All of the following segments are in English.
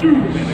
Two.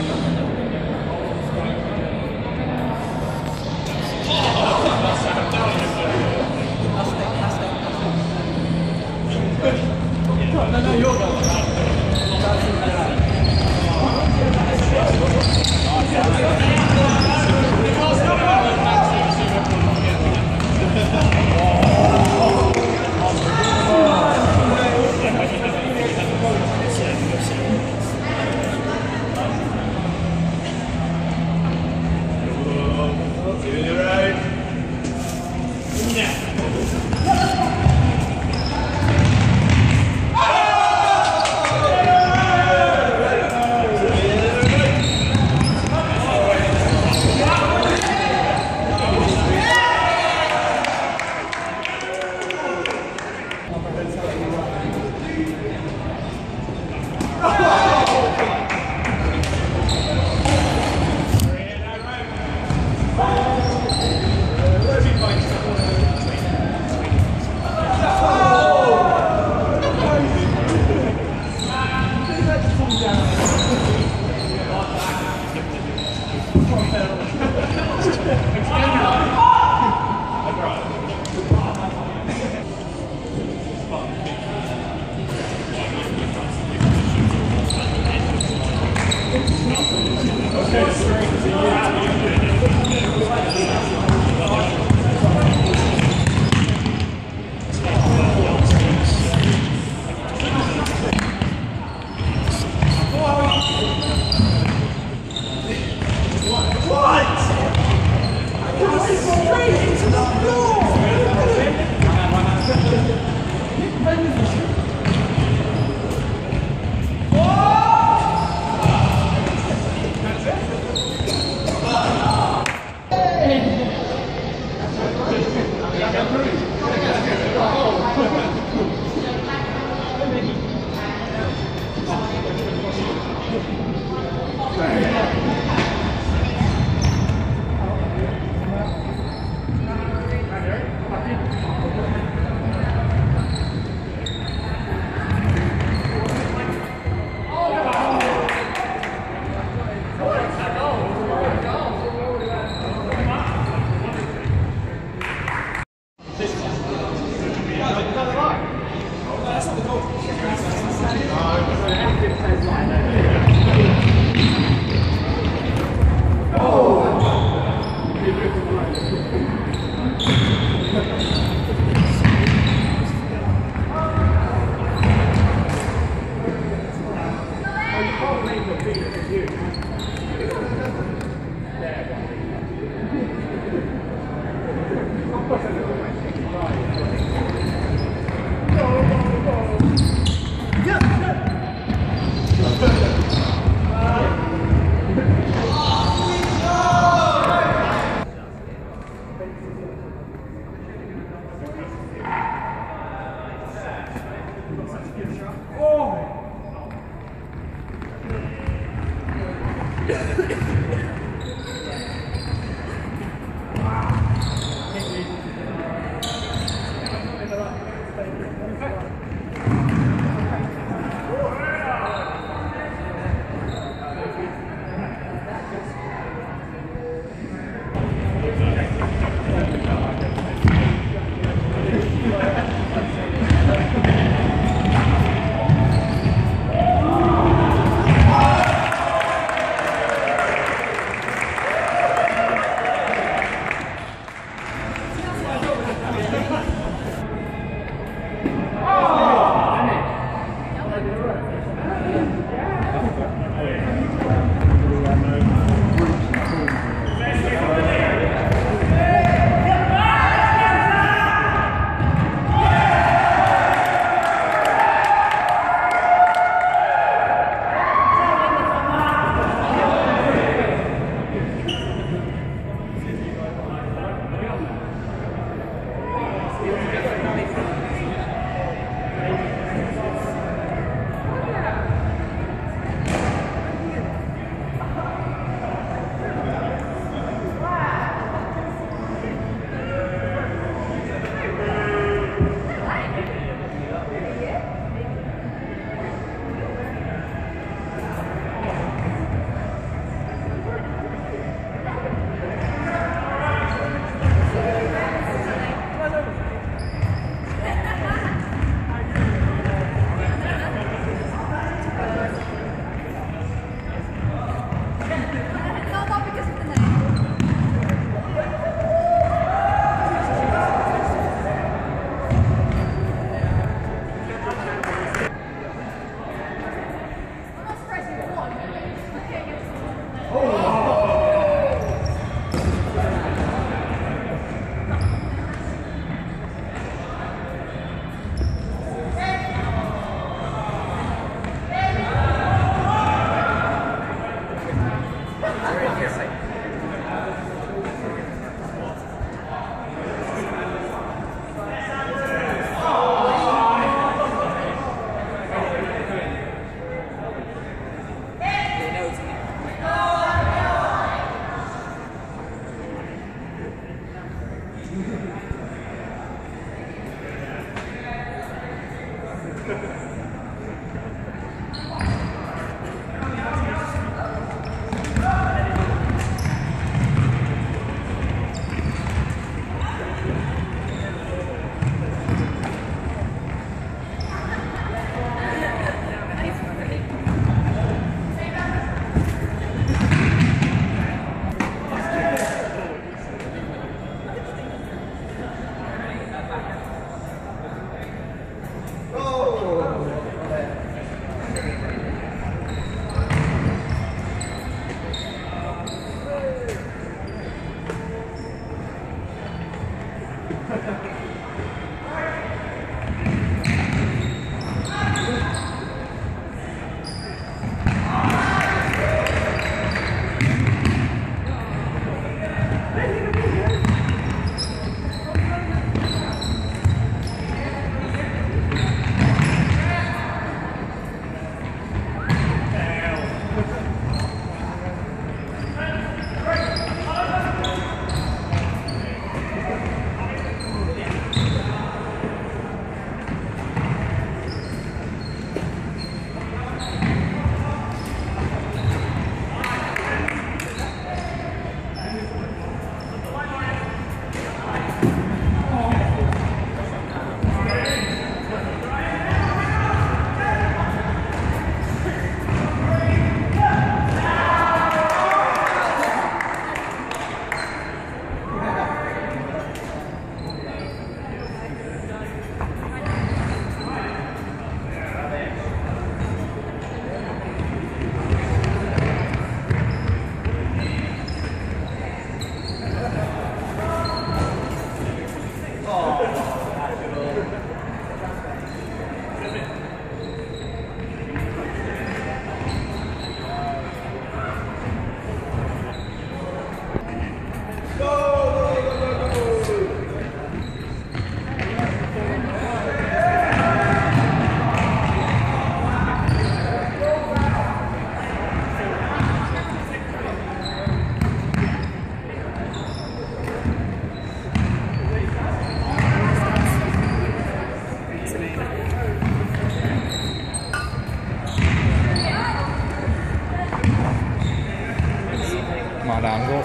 Okay. Amen.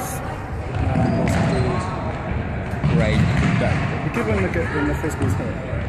Mad angles. Great. You give him the, good- when the frisbee's hit.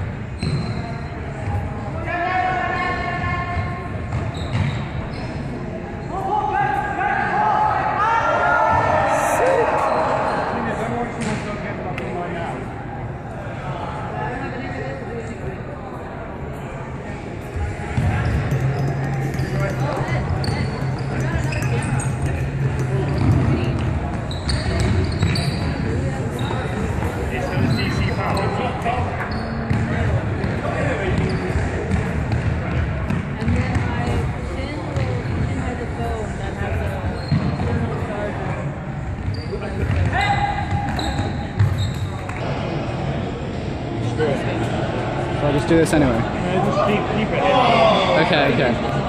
So I'll just do this anyway. Just keep, keep. Okay, okay.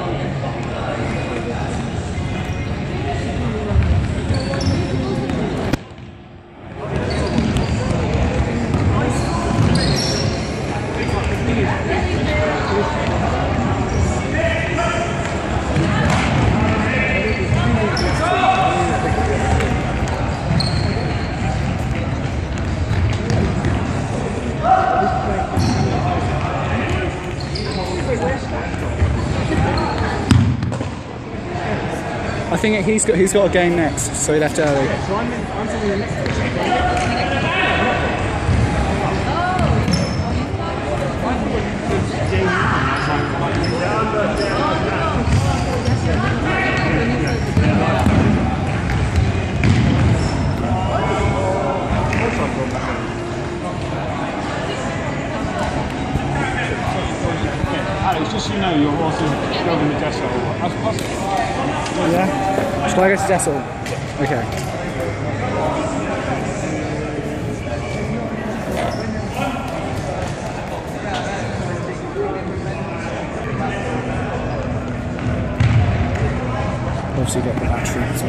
I think he's got he's got a game next, so he left early. So I'm, I'm Shall I go to Jessel? Okay. Obviously got the battery. So.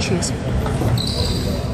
Cheers.